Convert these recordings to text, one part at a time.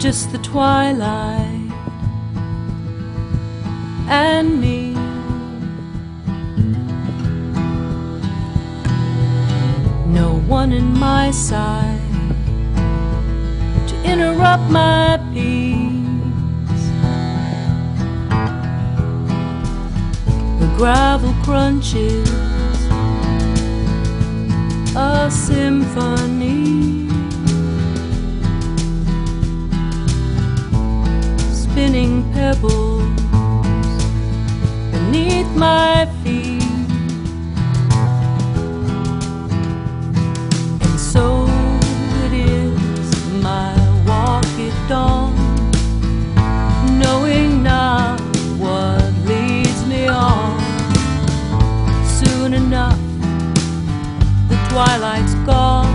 just the twilight and me. No one in my side to interrupt my peace. The gravel crunches a symphony. My feet. And so it is my walk at dawn, knowing not what leads me on. Soon enough, the twilight's gone,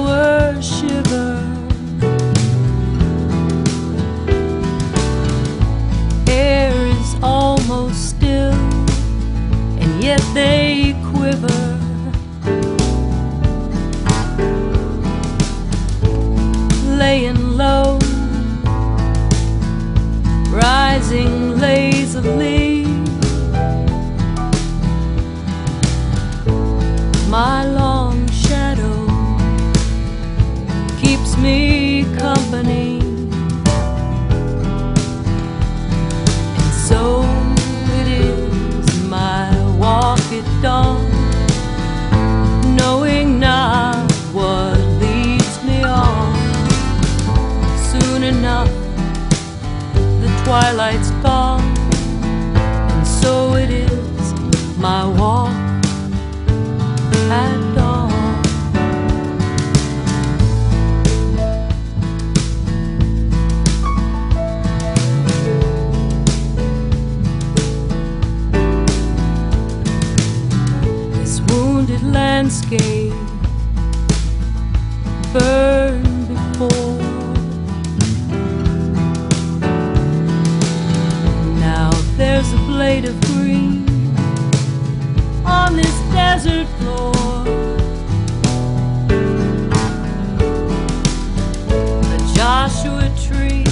flowers shiver air is almost still and yet they quiver. Laying low rising lazily keeps me company. And so it is my walk at dawn, knowing not what leads me on. Soon enough, the twilight's gone, and so it is my walk at desert landscape burned before. Now there's a blade of green on this desert floor. A Joshua tree.